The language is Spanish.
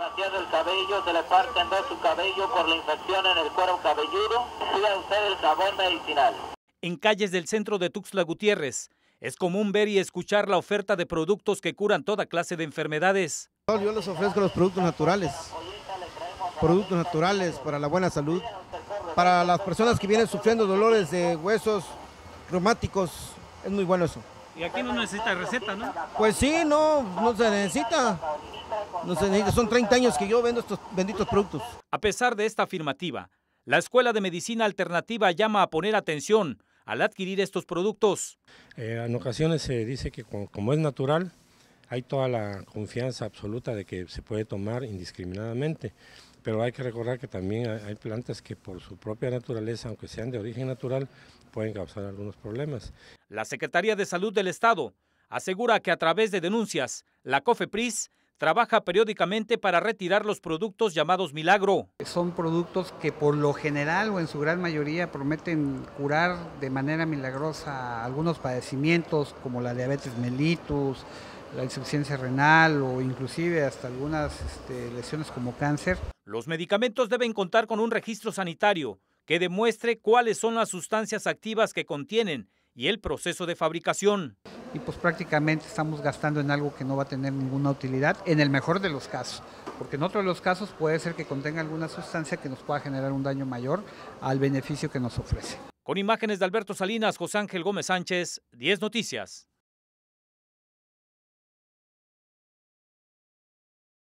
demasiado el cabello, se le parte en dos su cabello por la infección en el cuero cabelludo. Pida usted el jabón medicinal. En calles del centro de Tuxtla Gutiérrez, es común ver y escuchar la oferta de productos que curan toda clase de enfermedades. Yo les ofrezco los productos naturales, productos naturales para la buena salud, para las personas que vienen sufriendo dolores de huesos reumáticos, es muy bueno eso. Y aquí no necesita receta, ¿no? Pues sí, no, no se necesita. No se necesita. Son 30 años que yo vendo estos benditos productos. A pesar de esta afirmativa, la Escuela de Medicina Alternativa llama a poner atención al adquirir estos productos. Eh, en ocasiones se dice que como, es natural, hay toda la confianza absoluta de que se puede tomar indiscriminadamente. Pero hay que recordar que también hay plantas que por su propia naturaleza, aunque sean de origen natural, pueden causar algunos problemas. La Secretaría de Salud del Estado asegura que a través de denuncias, la COFEPRIS trabaja periódicamente para retirar los productos llamados milagro. Son productos que por lo general o en su gran mayoría prometen curar de manera milagrosa algunos padecimientos como la diabetes mellitus, la insuficiencia renal o inclusive hasta algunas este, lesiones como cáncer. Los medicamentos deben contar con un registro sanitario que demuestre cuáles son las sustancias activas que contienen y el proceso de fabricación. Y pues prácticamente estamos gastando en algo que no va a tener ninguna utilidad, en el mejor de los casos, porque en otro de los casos puede ser que contenga alguna sustancia que nos pueda generar un daño mayor al beneficio que nos ofrece. Con imágenes de Alberto Salinas, José Ángel Gómez Sánchez, 10 Noticias.